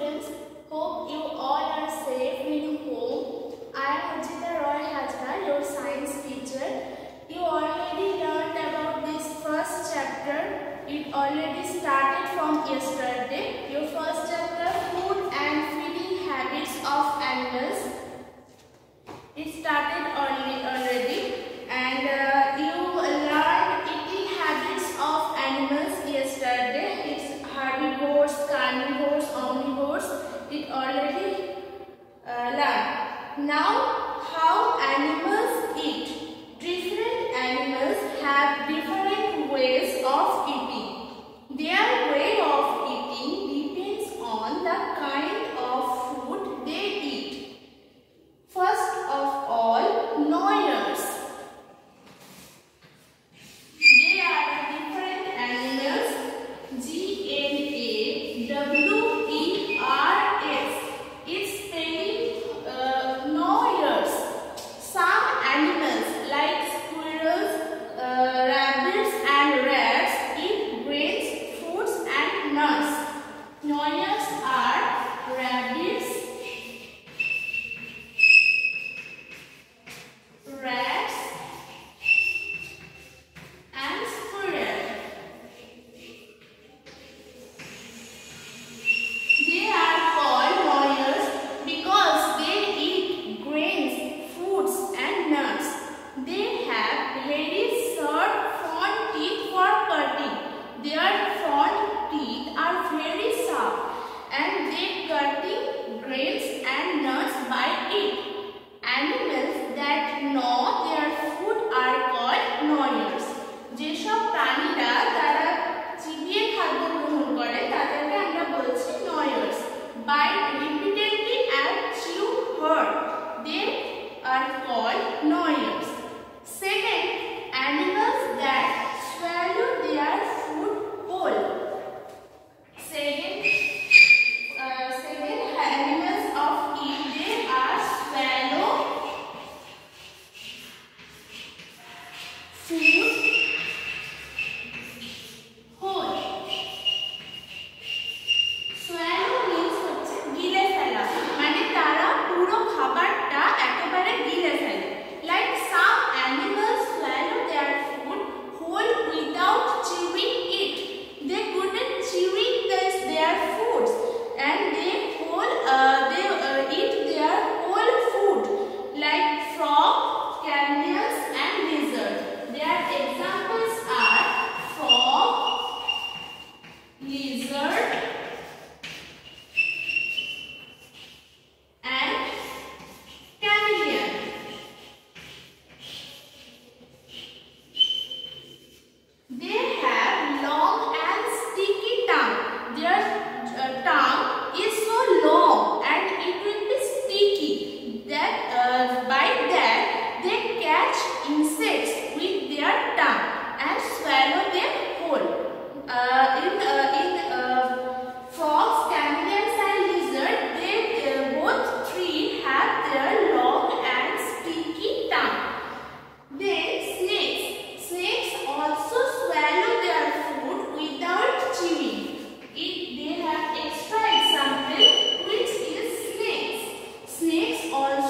students. Hope you all are safe in home. I am Arjita Roy Hazra, your science teacher. You already learned about this first chapter. It already started from yesterday. Your first chapter, food and feeding habits of animals. It started already, already and uh, you learned eating habits of animals yesterday. It's herbivores, carnivores. It already uh, learned. Now, how animals eat. Different animals have different ways of eating. stars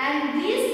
and tree.